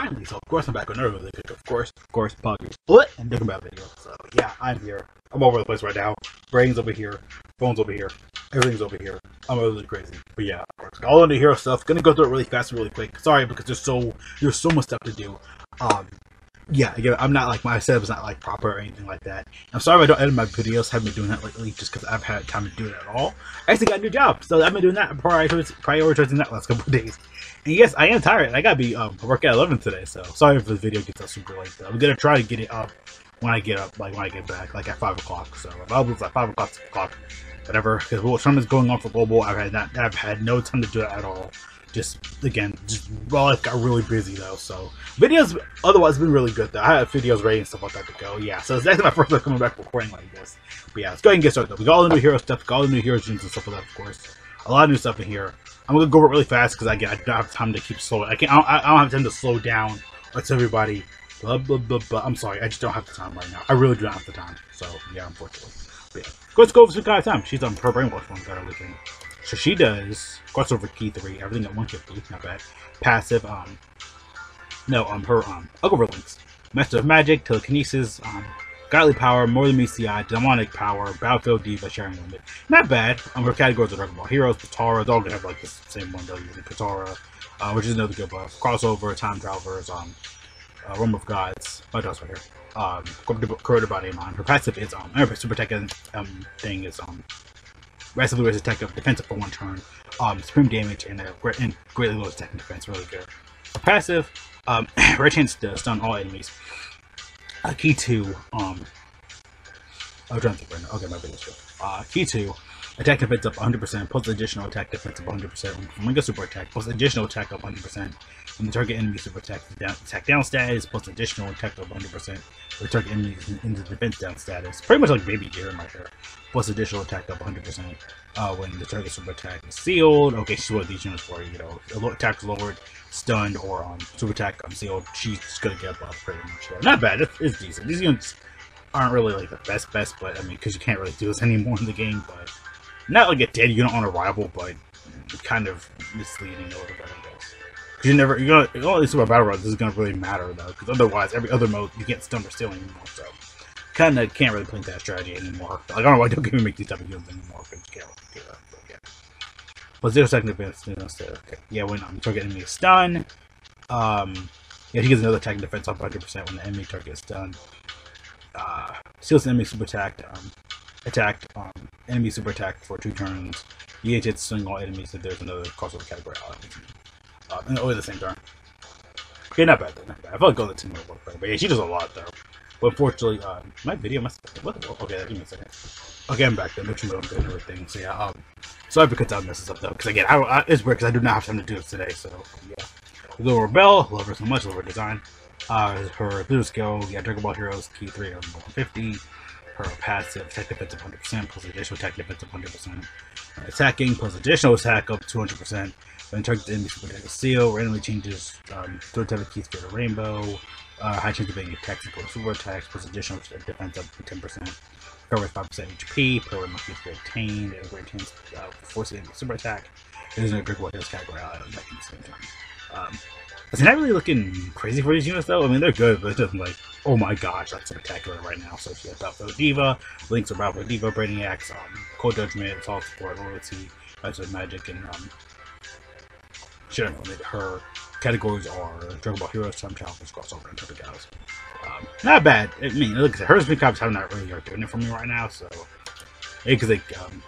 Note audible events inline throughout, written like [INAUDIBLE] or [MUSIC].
finally, so of course I'm back with another really of course, of course, Pocket Split and Dick About video. So yeah, I'm here. I'm all over the place right now. Brains over here, phones over here, everything's over here. I'm really crazy. But yeah, of course, all into hero stuff. Gonna go through it really fast and really quick. Sorry because there's so there's so much stuff to do. Um, yeah, I'm not like my setup's not like proper or anything like that. I'm sorry I don't edit my videos. Haven't been doing that lately just because I've had time to do it at all. I actually got a new job, so I've been doing that prioritizing, that last couple of days. And yes, I am tired. I gotta be um work at 11 today, so sorry if the video gets up super late. Though. I'm gonna try to get it up when I get up, like when I get back, like at five o'clock. So if I'll be like five o'clock, six o'clock, whatever. Because well, something's going on for global. I've had not, I've had no time to do it at all just again, just well, I got really busy though. So videos otherwise been really good though. I have videos ready and stuff like that to go. Yeah, so it's actually my first time coming back recording like this. But yeah, let's go ahead and get started though. We got all the new hero stuff, got all the new hero genes and stuff like that, of course. A lot of new stuff in here. I'm gonna go really fast because I get I don't have time to keep slow. I can't. I don't, I don't have time to slow down. Let's everybody. Blah blah blah blah. I'm sorry, I just don't have the time right now. I really do not have the time. So yeah, unfortunately. But yeah, let's go over some of time. She's on her brainwash one got everything. So she does crossover key three, everything at 150, not bad. Passive, um, no, um, her um, Ugover links, Master of Magic, Telekinesis, um, Godly Power, More Than MCI, Demonic Power, Battlefield Diva, Sharing Limit. Not bad. Um, her categories are Dragon Ball Heroes, Potara, they're all gonna have like the same one though, usually Potara, uh, which is another good buff. Crossover, Time Travelers, um, uh, Realm of Gods, my that's right here. Um, Corroded Body Mind. Her passive is um, her super tech um thing is um Massively raised attack of defensive for one turn, um, supreme damage, and, and greatly low attack and defense. Really good. A passive, um, [CLEARS THROAT] red chance to stun all enemies. A key two, um, I'm trying to think right now. Okay, my video's good. Uh, key two, attack defense up 100%, plus additional attack defense up 100%, Mega super attack, plus additional attack up 100%, and the target enemy super attack down, attack down status, plus additional attack up 100%, the target enemy into defense down status. Pretty much like Baby Gear right here plus additional attack up 100% uh, when the target super attack is sealed. Okay, she's what these units for, you know, attack is lowered, stunned, or um, super attack unsealed. She's gonna get buff pretty much. Yeah, not bad, it's, it's, decent. These units aren't really like the best, best, but I mean, because you can't really do this [LAUGHS] anymore in the game, but not like a dead unit on arrival, but kind of misleading a little bit. Because you never, you're gonna, all these super battle runs is gonna really matter though, because otherwise, every other mode, you can't stun or steal anymore, so kind of can't really play that strategy anymore. Like, I don't know why don't even make these type of games anymore because you can't do that. But yeah. But zero second defense, you know, so, okay. Yeah, when um, target enemy is stunned, um, yeah, he gets another attack and defense up 100% when the enemy target is stunned. Uh, seals enemy super attack. um, attacked, um, enemy super attack for two turns. You get to swing all enemies if there's another crossover category. Uh, always the same turn. Okay, not bad though, not bad. I feel like going to team will work. But yeah, she does a lot though. But unfortunately, uh, my video must. What? Okay, give me a second. Okay, I'm back then. Which mode and everything. So yeah, um, sorry if it messes up though, because again, I, I, it's weird because I do not have time to do this today. So yeah, Little Rebel, love her so much, love her design. Uh, her blue skill, yeah, Dragon Ball Heroes, key three on 150. Her passive attack defense of 100% plus additional attack defense of 100%. Attacking plus additional attack up 200%. When target enemy super attack seal, randomly changes um, third type of keys for the rainbow. Uh, high chance of being attacked equal super attacks plus additional defense up to 10%. Cover 5% HP, per must be obtained, and a great chance of uh, forcing enemy super attack. It isn't a great what his category out at the same time. Um, it's not that really looking crazy for these units though. I mean, they're good, but it doesn't like, oh my gosh, that's spectacular right now. So she has Battlefield Diva, Links of Battlefield Diva, Brainiacs, um, Cold Judgment, Assault Support, Loyalty, Master of Magic, and um, her categories are Dragon Ball Heroes, Time Travelers, Crossover, and Perfect Gals. Um, not bad. I mean, look, her big copies have not really are doing it for me right now, so because they um,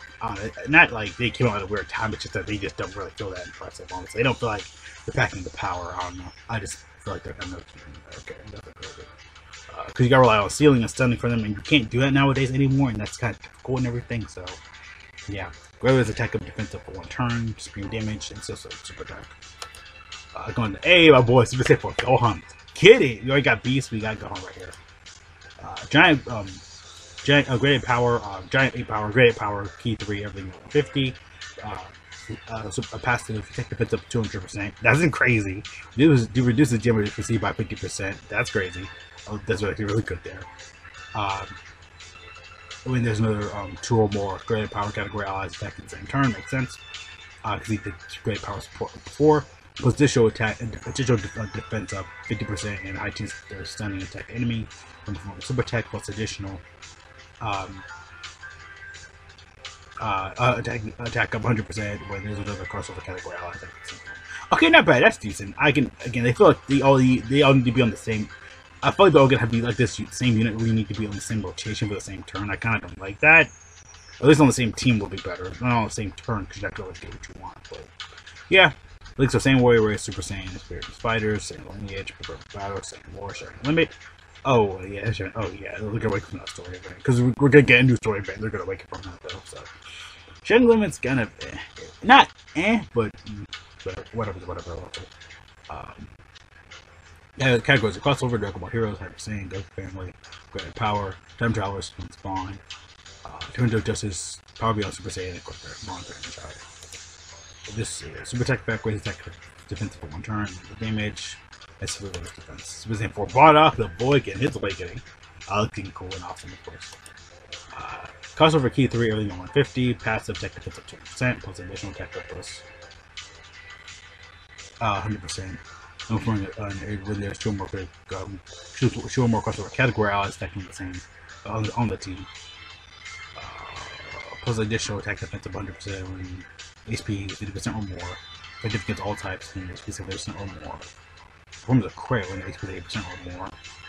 not like they came out at a weird time. It's just that they just don't really feel that impressive. Honestly, they don't feel like they're packing the power. I don't know. I just feel like they're kind of okay. Because uh, you gotta rely on ceiling and stunning for them, and you can't do that nowadays anymore, and that's kind of difficult and everything. So, yeah, Gravity's attack up defensive for one turn, supreme damage, and so super attack. Uh, going to A, my boy, super safe for Gohan. Kitty, you already got Beast, we got Gohan right here. Uh, giant, um, giant, uh, graded power, uh, giant ape power, graded power, key 3, everything 50. Uh, uh, so a passive attack defense up 200%. That's crazy. Do, do reduce the gem received by 50%. That's crazy. Oh, that's actually really good there. Um, when there's another um, two or more graded power category allies attack in the same turn, makes sense. Because uh, he did great power support before. Plus additional attack, additional uh, defense up 50% and high teens their stunning attack enemy from super attack plus additional um, uh, uh, attack, attack up 100% when there's another crossover category ally. Okay, not bad. That's decent. I can again. They feel like they all they all need to be on the same. I feel like they're all gonna have to be like this same unit. We need to be on the same rotation for the same turn. I kind of don't like that. At least on the same team will be better. Not on the same turn because you have to always get what you want. But yeah, Links of same warrior race, Super Saiyan, Spirit Spiders, same lineage, prefer battle, same war, sharing limit. Oh yeah, oh yeah, they're gonna wake from that story event because we're gonna get into story event. They're gonna wake up from that though. So sharing limit's of eh. not eh, but whatever, whatever, whatever. Um, yeah, categories crossover, Dragon Ball Heroes, Hyper Saiyan, Goku Family, Great Power, Time Travelers, Spawn, uh, of Justice, Power Beyond Super Saiyan, and Corporate Monster and This uh, Super Tech back with attack Defensive one turn, damage, that's really defense. Super Saiyan 4 brought up the boy getting his awakening. Uh, looking cool and awesome, of course. Uh, crossover key 3, everything on 150, passive tech defense up 20%, plus additional tech plus uh, 100%. I'm throwing it on when there's two more um, two, two more crossover category allies attacking the same on, on the team. Uh, plus additional attack defense of 100% when HP 50% or more. Effective against all types and HP 70% or more. Performs a crit when HP 80% or more.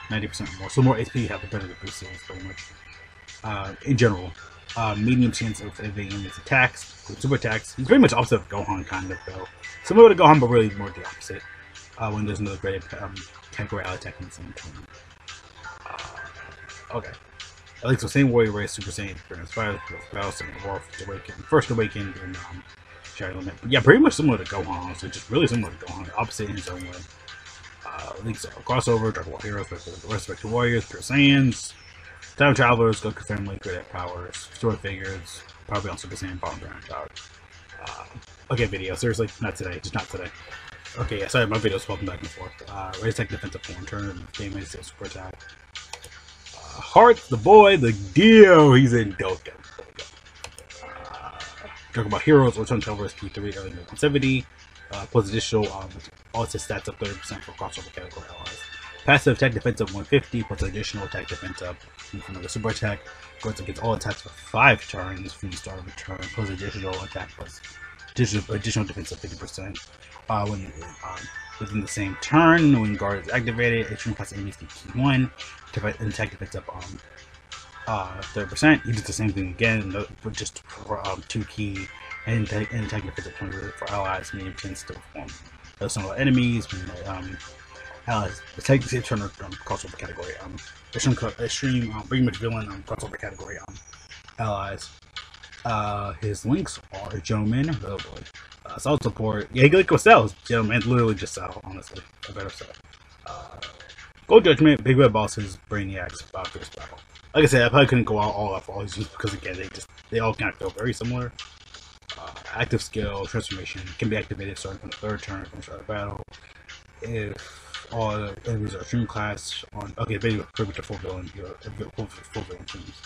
90% or more. So more HP you have, the better the boost is, pretty much. Uh, in general, uh, medium chance of evading his attacks, super attacks. He's pretty much opposite of Gohan, kind of, though. Similar to Gohan, but really more the opposite. Uh, when there's another great um, category attack in the same time. Uh, okay. At least the same warrior race, Super Saiyan, Experience Fire, Battle, Second War, Awaken, First Awakened, and um, Shadow Limit. But yeah, pretty much similar to Gohan, so just really similar to Gohan, opposite in his own way. Uh, links are crossover, Dragon Ball Heroes, Resurrected Warriors, Pure Saiyans, Time Travelers, Goku Family, Great Powers, Story Figures, probably on Super Saiyan, Bomb Ground. Uh, okay, video, seriously, not today, just not today. Okay, yeah, sorry, my video's swapping back and forth. Uh, Raise Tech Defensive Form Turn, Game Damage, Super Attack. Uh, Hearts, the boy, the deal, he's in Dokkan. Uh, talk about Heroes, Return Travelers P3, early 170. Uh, additional, um, its stats up 30% for crossover category allies. Passive attack defense up 150, plus additional attack defense up from the super attack. Goes against all attacks for 5 turns from the start of a turn, plus additional attack plus additional, additional defense of 50%. Uh, when um, within the same turn, when guard is activated, extreme class enemies can key 1, attack defense up um, uh, 30%. He does the same thing again, but just um, 2 key and, take and defense up 20 for allies, medium chance to perform. Of the enemies, when they, um, allies, attack the turn um, crossover category. Um, extreme, extreme um, pretty much villain um, crossover category um, allies. Uh, his links are gentlemen. Oh boy. Uh, support. Yeah, he could go sell. Gentlemen, literally just sell, honestly. I better sell. Uh, Cold Judgment, Big Red Bosses, Brainiacs, Valkyrie's Battle. Like I said, I probably couldn't go out all out all these because again, they just they all kind of feel very similar. Uh, active skill, transformation can be activated starting from the third turn from the start of battle. If all the enemies are stream class on okay, basically much a full villain, full, full villain teams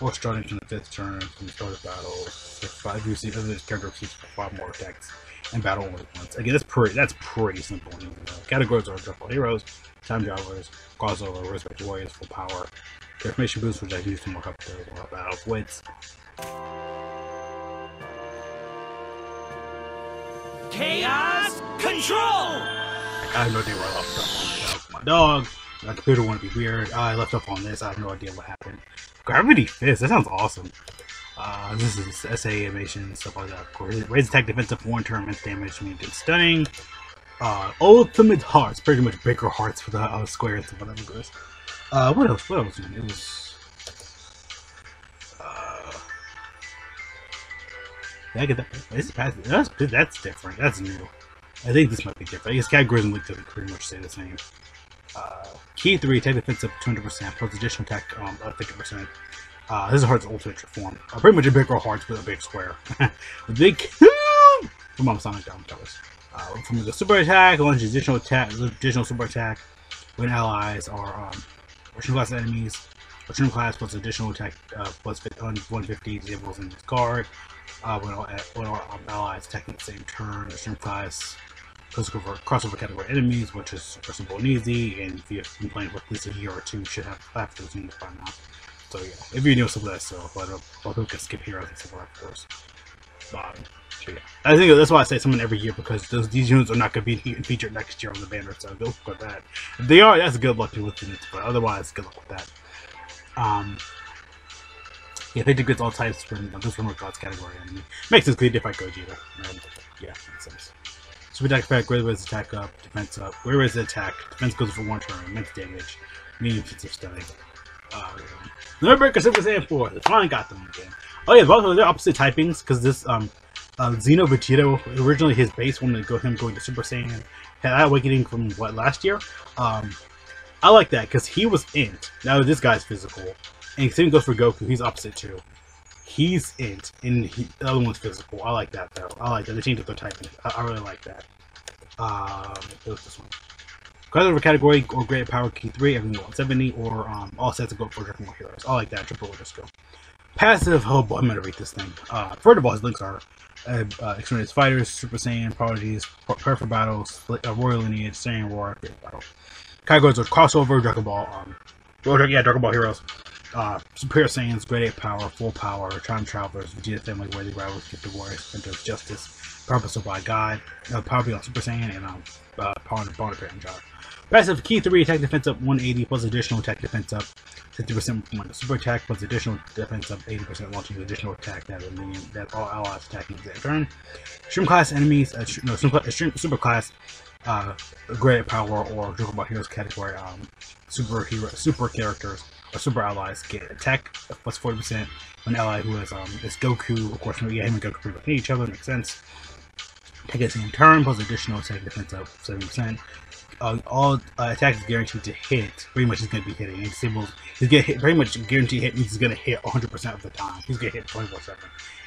or starting from the fifth turn from the start of battle. If five you see other character receives five more attacks and battle only once. Again, that's pretty that's pretty simple. You know, categories are Double Heroes, Time Travelers, Crossover, Respect Warriors, Full Power, Transformation Boost, which I use to mark up the battle wits. Chaos Control! I have no idea where I left off on. My dog. My computer want to be weird. I left off on this. I have no idea what happened. Gravity Fist, that sounds awesome. Uh, this is SA animation, stuff like that, of course. Raise attack defensive for one turn, makes damage, means stunning. Uh, Ultimate Hearts, pretty much bigger hearts for the uh, squares and whatever goes. Uh, what else? What else? It was. I get? This that's, that's different. That's new. I think this might be different. I guess categories and League pretty much stay the same. Uh, key 3, attack defense up 200%, plus additional attack um, 50%. Uh, this is Heart's ultimate form. Uh, pretty much a big Hearts with a big square. [LAUGHS] a big from Mom Sonic Down Towers. Uh, from the super attack, launch additional attack, additional super attack when allies are um, original class enemies. Original class plus additional attack uh, plus 150 disables in this card. Uh, when all, when all allies attacking the same turn, original class crossover, crossover category enemies, which is super simple and easy, and if you've been playing for at least a year or two, should have half those units by now. So yeah, if you're new to that, so but uh, who can skip heroes and stuff of course. Um, so yeah, I think that's why I say someone every year because those these units are not going to be [LAUGHS] featured next year on the banner. So go for that. If they are, that's good luck with units, but otherwise, good luck with that. Um, yeah, they did good all types from this one gods category enemy. Makes sense because they fight Gogeta. Um, yeah, makes sense. Super attack effect, raise attack up, defense up. Greater raise attack, defense goes for one turn, immense damage, medium defensive stunning. Uh, Limit Breaker Super Saiyan 4, they finally got them again. Oh yeah, both of they're opposite typings, because this, um, uh, Xeno Vegeta, originally his base wanted to go him going to Super Saiyan, had awakening from, what, last year? Um, I like that, because he was int. Now this guy's physical. And same goes for Goku, he's opposite too. He's int, and he, the other one's physical. I like that though. I like that. They changed up their typing. I, I really like that. Um, what's this one? Crossover category or great power key 3, everything 170, or um, all sets of go for Dragon Ball Heroes. I like that. Triple just go. Passive, oh boy, I'm gonna read this thing. Uh, first of all, his links are uh, uh, Extremity Fighters, Super Saiyan, Prodigies, Perfect Battles, uh, Royal Lineage, Saiyan War, Great Battle. Categories are crossover, Dragon Ball, um, yeah, Dragon Ball Heroes, uh, Superior Saiyans, Great Ape Power, Full Power, Time Travelers, Vegeta Family, Worthy Rivals, Gifted Warriors, Splinter Justice, Purpose by God, uh, Power Beyond Super Saiyan, and um, uh, Power and Power Parent. Passive Key 3, attack defense up 180, plus additional attack defense up 50% from the super attack, plus additional defense up 80%, launching additional attack that, minion, that all allies attacking that turn. Extreme class enemies, uh, no, super, super class uh, great power or Dragon Ball Heroes category um, super hero super characters super allies get attack plus 40% an ally who is um is Goku. Of course yeah him and Goku pretty much each other makes sense. Take a same turn plus additional attack defense of 70% uh, all uh, attacks guaranteed to hit pretty much he's going to be hitting. And symbols he's going to hit pretty much guaranteed hit means he's going to hit 100% of the time. He's going to hit 24 7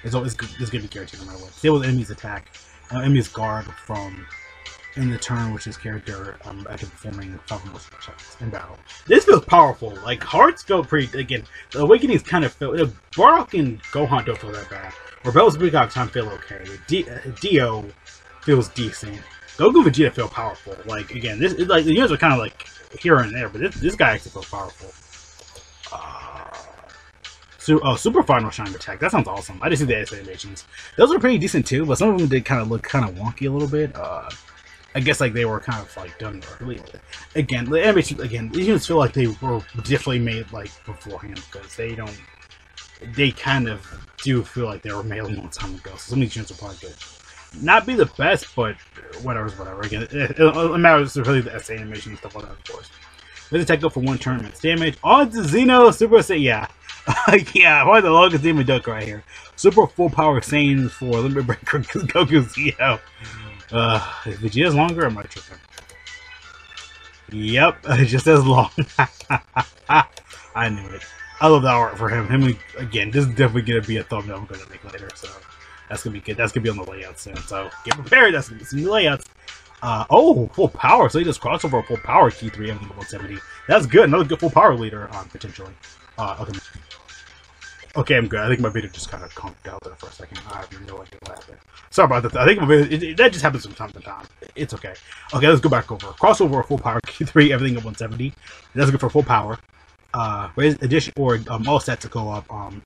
it's always it's going to be guaranteed no matter what. Stable enemies attack. Uh, enemies guard from in the turn which his character um, after performing shots in battle. This feels powerful. Like hearts feel pretty. Again, the awakenings kind of feel. Bardock and Gohan don't feel that bad. Rebel's Big time feel okay. D- uh, Dio feels decent. Goku Vegeta feel powerful. Like again, this is like the units are kind of like here and there, but this this guy actually feels powerful. Uh, oh, Super Final Shine Attack. That sounds awesome. I didn't see the animations. Those are pretty decent too, but some of them did kind of look kind of wonky a little bit. Uh, I guess like they were kind of like done early. Again, the animation again, these units feel like they were definitely made like beforehand because they don't. They kind of do feel like they were made a long time ago. So some of these units are probably good. Not be the best, but whatever, whatever. Again, it, it, it matters really the SA animation and stuff like that, of course. Let's attack go for one turn, it's damage. On to Xeno Super Saiyan. Yeah. [LAUGHS] yeah, probably the longest demon duck right here. Super full power Saiyan for Limit Breaker [LAUGHS] Goku Xeno. Uh, is Vegeta's longer or am tripping? Yep, [LAUGHS] just as long. [LAUGHS] I knew it. I love that art for him. Him again. This is definitely gonna be a thumbnail I'm gonna make later. So that's gonna be good. That's gonna be on the layout soon. So get prepared. That's gonna be some layouts. Uh, oh, full power. So he just crossover full power key three M 170. That's good. Another good full power leader on um, potentially. Uh, okay. Okay, I'm good. I think my video just kind of conked out there for a second. I have no idea what happened. Sorry about that. I think my video, it, it, that just happens from time to time. It's okay. Okay, let's go back over. Crossover full power, [LAUGHS] Q3, everything at 170. That's good for full power. Uh, raise addition or um, all stats to go up. Um,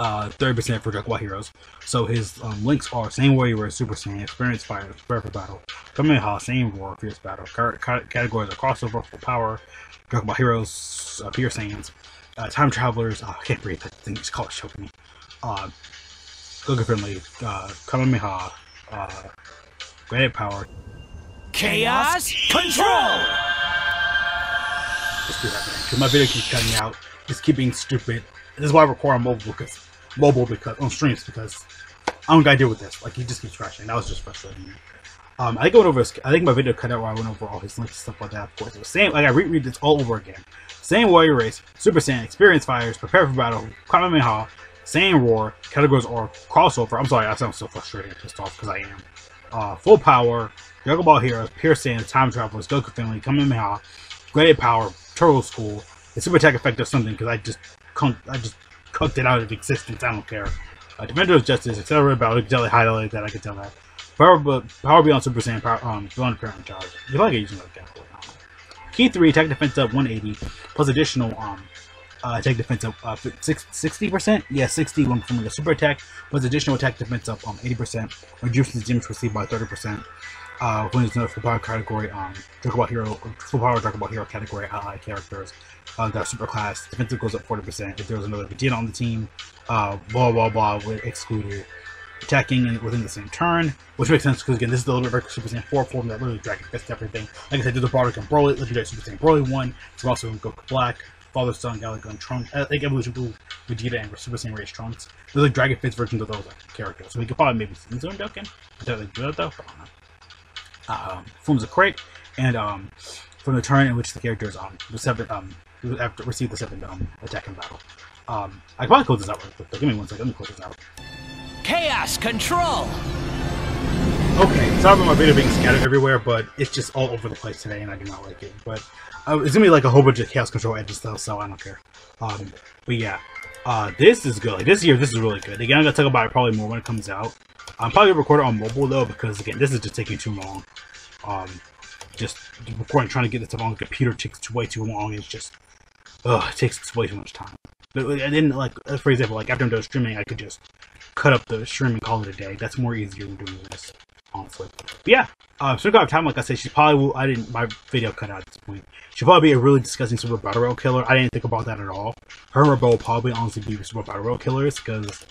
uh, 30% for Ball Heroes. So his um, links are Same Warrior, Super Saiyan, Experience Fire, Perfect Battle, Coming Kamehameha, Same War, Fierce Battle. categories are Crossover, Full Power, Ball Heroes, uh, Pure Saiyans, uh, Time Travelers. Oh, I can't breathe. That thing just called choking me. Uh, Goku Friendly, uh, Kamehameha, uh, Granite Power. Chaos Control! Let's do that, man. Because my video keeps cutting out. Just keep being stupid. This is why I record on mobile because mobile because on streams because I don't gotta deal with this. Like he just keeps crashing. That was just frustrating. Um, I think I went over. His, I think my video cut out where I went over all his links and stuff like that. Of course, it was same. Like I reread this all over again. Same warrior race, Super Saiyan, experience fires, prepare for battle, Kamehameha, same roar, categories or crossover. I'm sorry, I sound so frustrated and pissed off because I am. Uh, full power, Dragon Ball Heroes, Pure Saiyan, Time Travelers, Goku Family, Kamehameha, Great Power, Turtle School. The super attack effect does something because I just I just cooked it out of existence. I don't care. Uh, Defender of Justice, Accelerated Battle, Jelly highlighted that I can tell that. Power, power Beyond Super Saiyan, power, um, Beyond Current Charge. You like it using that. Key 3, attack defense up 180, plus additional um, uh, attack defense up uh, 60%? Yeah, 60 when performing a super attack, plus additional attack defense up um, 80%, reduces damage received by 30%. Uh, when it's another full power category, um, talk about hero, full power, talk about hero category ally characters uh, that are super class, defensive goes up 40%. If there's another Vegeta on the team, uh, blah blah blah, with excluded attacking within the same turn, which makes sense because again, this is the little bit Super Saiyan 4 form that literally Dragon Fist everything. Like I said, there's a Bardock and Broly, legendary Super Saiyan Broly one. It's also Goku Black, Father Son, Galaga, and Trunks, uh, like Evolution Blue, Vegeta, and Super Saiyan Rage Trunks. There's like Dragon Fist versions of those like, characters, so we could probably maybe see Zone don't do that. But I don't know. Um, forms a crate, and um, from the turn in which the characters um the seven um after receive the seven um attack in battle. Um, I probably close this out real quick. Give me one second. Let me close this out. Chaos Control! Okay, sorry about my video being scattered everywhere, but it's just all over the place today, and I do not like it. But uh, it's gonna be like a whole bunch of Chaos Control edges stuff, so I don't care. Um, but yeah, uh, this is good. Like, this year, this is really good. Again, I'm gonna talk about it probably more when it comes out. I'm probably gonna record it on mobile though, because again, this is just taking too long. Um, just recording, trying to get this on the computer takes way too long. It's just, ugh, it takes way too much time. But I didn't like, for example, like after I'm done streaming, I could just cut up the shrimp and call it a day. That's more easier than doing this, honestly. But yeah, uh, Circle of Time, like I said, she's probably will. I didn't. My video cut out at this point. She'll probably be a really disgusting Super Battle Royale killer. I didn't think about that at all. Her and Rebel will probably honestly be Super Battle Royale killers because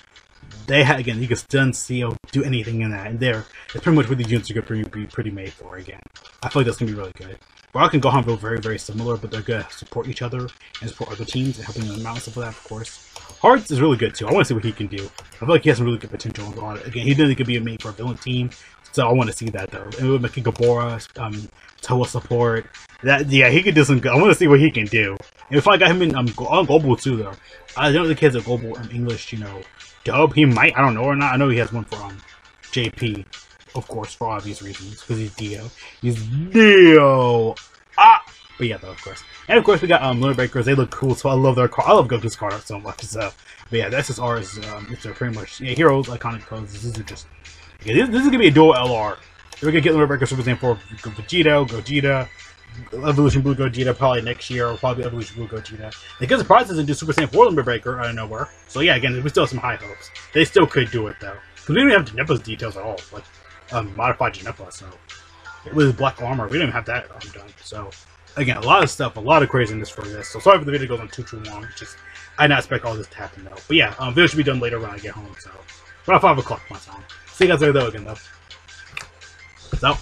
they had again. You can stun, seal, do anything in that, and there, it's pretty much what these units are going to be pretty made for. Again, I feel like that's to be really good. Rock and Gohan feel very, very similar, but they're going to support each other and support other teams and helping them out and stuff like that, of course. Hearts is really good too. I want to see what he can do. I feel like he has some really good potential. Again, he didn't could be a mate for a villain team, so I want to see that though. And with Makigabora, um, Toa support, that yeah, he could do some good. I want to see what he can do. And if I got him in um on global too though, I don't think he has a global um, English, you know, dub. He might. I don't know or not. I know he has one for um JP, of course, for obvious reasons because he's Dio. He's Dio. Ah. But yeah, though, of course. And of course, we got um, Lunar Breakers. They look cool, so I love their car. I love Goku's art so much. So, but yeah, the SSR is um, it's pretty much yeah, heroes, iconic codes. This is just yeah, this, this is gonna be a dual LR. We're gonna get Lunar Breaker Super Saiyan 4 Vegeta, Gogeta, Evolution Blue Gogeta probably next year, or probably Evolution Blue Gogeta. They get surprises and do Super Saiyan 4 Lunar Breaker out of nowhere. So yeah, again, we still have some high hopes. They still could do it though, because we don't have Janemba's details at all, like um, modified Janemba. So with black armor, we even have that um, done. So again, a lot of stuff, a lot of craziness for this. So sorry if the video goes on too too long. It's Just I did not expect all this to happen though. But yeah, um, video should be done later when I get home. So about five o'clock my time. See you guys later though again though. So.